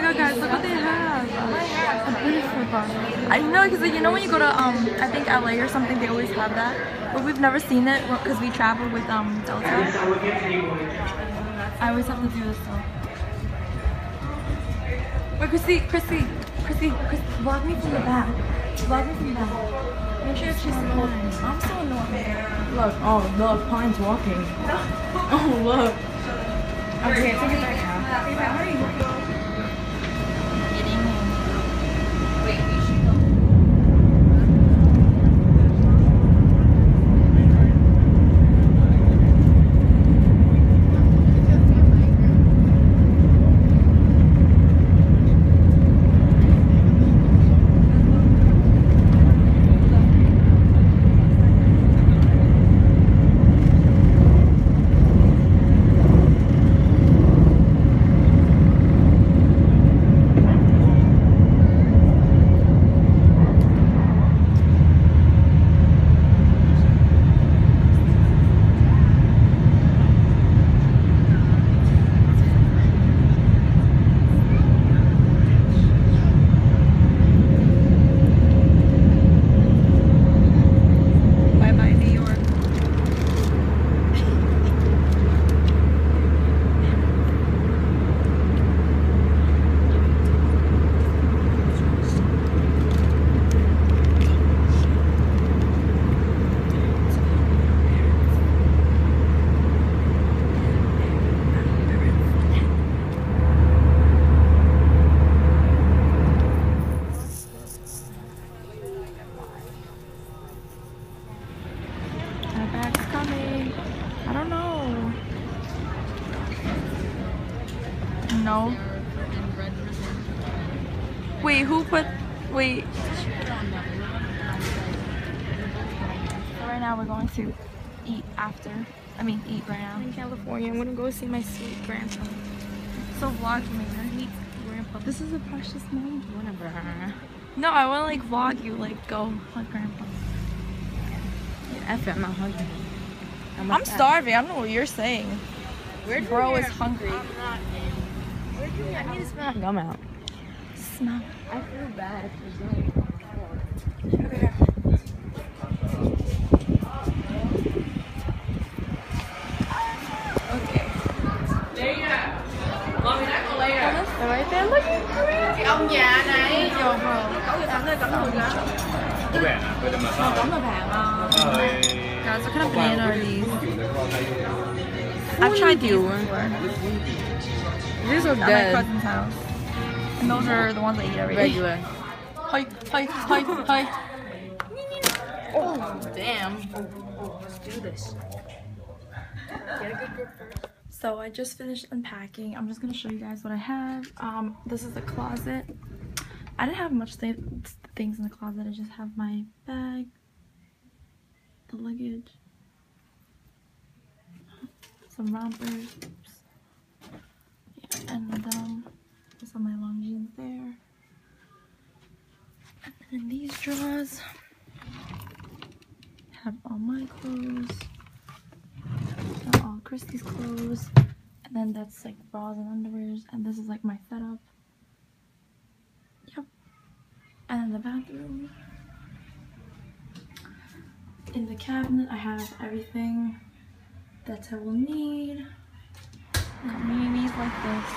my god, guys, look what they have. A beautiful. I know, because like, you know when you go to, um, I think LA or something, they always have that. But we've never seen it because we travel with um Delta. I always have to do this though. Wait, Chrissy, Chrissy, Chrissy, Chrissy, vlog me from the back. Vlog me from the back. Make sure she's me. I'm so annoying. Look, oh, look, Pine's walking. Oh, look. Okay, take it back now. Bye bye, New York. My bag's coming. I don't know. No. Wait, who put. Wait. Right now we're going to eat after. I mean, eat right now. I'm in California. I'm gonna go see my sweet grandpa. So vlog me, right? Grandpa. This is a precious moment. Whatever. No, I want to like vlog you, like go hug grandpa. F it, I'm not hungry. I'm, I'm starving. I don't know what you're saying. You Bro is hungry. I need to smell gum out. Smell. I feel bad if there's no. Okay. Right there, look at Cái ông già này Yo, bro. Cắm nơi cắm hồn đó có vẻ là hơi đậm mật Cắm vào vàng à. hơi Guys, what kind of banana are these? I've tried these before. These are At my cousin's house. And those are the ones I eat every day. Regular. Hi, hi, hi, hi. Oh, damn. Let's do this. Get a good grip first. So I just finished unpacking. I'm just gonna show you guys what I have. Um, this is the closet. I didn't have much th things in the closet. I just have my bag, the luggage, some rompers, and um, some of my long jeans there. And then these drawers, have all my clothes got all Christy's clothes, and then that's like bras and underwears, and this is like my setup. Yep. And then the bathroom. In the cabinet, I have everything that I will need. Minis like this.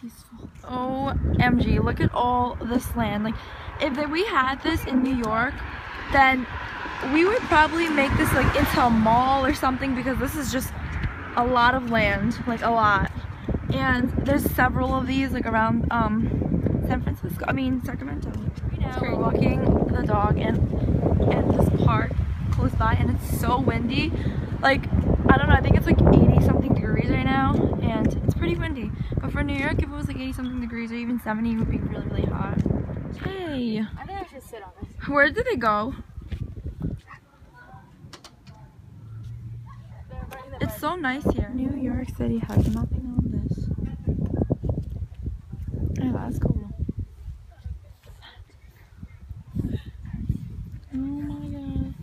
Peaceful. OMG, look at all this land. Like, if we had this in New York, then we would probably make this like into a mall or something because this is just a lot of land, like a lot. And there's several of these like around um San Francisco, I mean Sacramento. Right now we're walking the dog in at this park close by and it's so windy. Like I don't know, I think it's like 80 something degrees right now and it's pretty windy. But for New York, if it was like 80 something degrees or even 70, it would be really, really hot. Hey, I think I should sit on this. where did they go? It's so nice here. New York City has nothing on this. Hey, that's cool. Oh my god.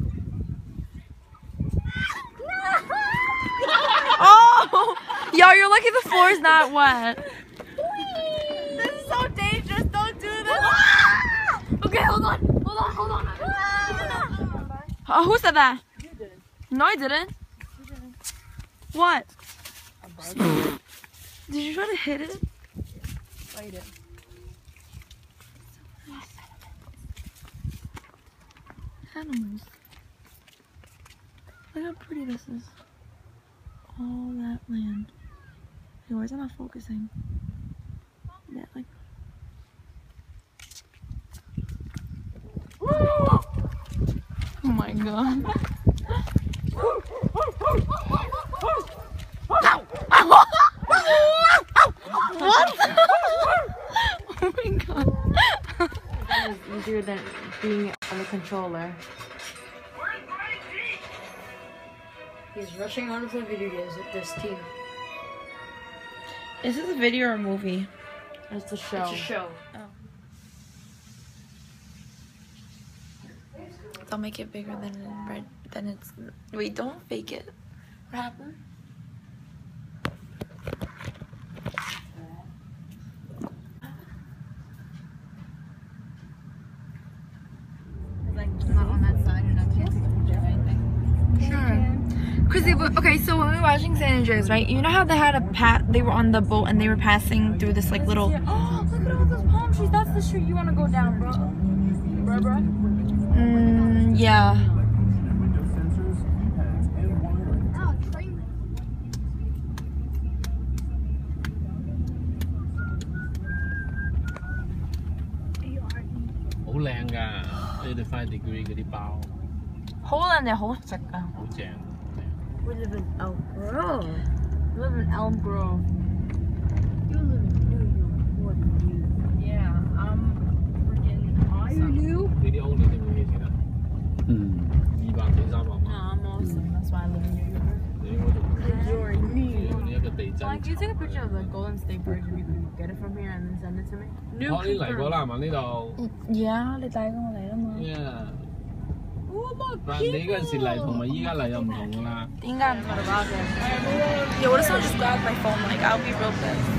Oh! Yo, you're floor not wet. This is so dangerous. Don't do this. okay, hold on. Hold on. Hold on. Oh, who said that? You did. No, I didn't. What? Did you try to hit it? Fight it. Animals. Look how pretty this is. All that land. Why is it not focusing? Yeah, like. Oh my god. what? oh my god. That is easier than being on the controller. He's rushing on play video games with this team. Is this a video or a movie? It's a show. It's a show. Oh. They'll make it bigger than red than it's wait, don't fake it. What happened? Cause they were, okay, so when we were watching San Andreas, right? You know how they had a pat? They were on the boat and they were passing through this like little. Oh, look at all those palm trees. That's the street you want to go down, bro. Bro, bro. Mm, yeah. Hảo 靓㗎，呢啲 five degree 嗰啲包 Holland 又好食啊！好正。 we live in Elk Grove. Oh. We live in Elk Grove. You live in New York. What do you? Yeah, I'm freaking awesome. Are you new? They're the only thing we get Hmm. You about to be I'm awesome. That's why I live in New York. You're me. Like, you take a picture of the Golden State Bridge if you can get it from here and then send it to me. New 哦，你嚟過啦係嘛？呢度。Yeah，你帶緊我嚟啊嘛。Yeah 但系你嗰阵时嚟同埋依家嚟又唔同㗎啦。应该唔系吧？Yo, what if someone just grabbed my phone? Like, I'll be real pissed.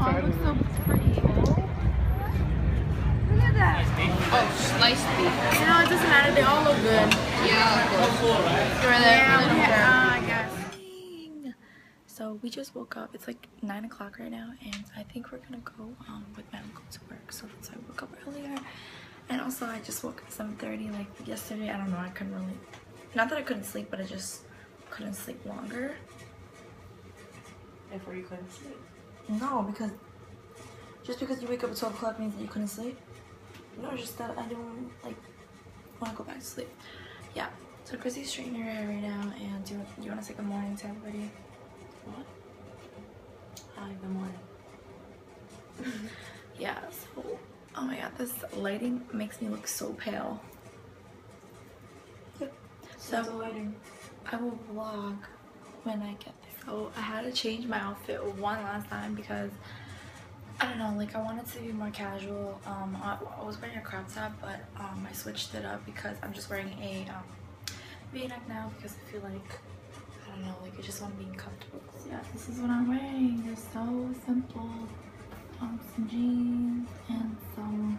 Oh, it looks so pretty. Look at that. Oh, sliced beef. You know, it doesn't matter. They all look good. Yeah, of course. You're. Yeah, really we- don't care. I guess. So we just woke up. It's like nine o'clock right now, and I think we're gonna go um, with my uncle to work. So that's why I woke up earlier. And also, I just woke up at seven thirty. Like yesterday, I don't know. I couldn't really. Not that I couldn't sleep, but I just couldn't sleep longer. Before you couldn't sleep. No, because just because you wake up at twelve o'clock means that you couldn't sleep. No, just that I don't like want to go back to sleep. Yeah. So Chrissy's straightening her hair right now, and do you, do you want to say good morning to everybody? What? Hi, good morning. Yeah. So, oh my God, this lighting makes me look so pale. Yep. So lighting. I will vlog when I get. So I had to change my outfit one last time because I don't know, like I wanted to be more casual. Um, I, I was wearing a crop top, but um, I switched it up because I'm just wearing a um, V-neck now because I feel like I don't know, like I just want to be comfortable. So yeah, this is what I'm wearing. They're so simple. Um, some jeans and some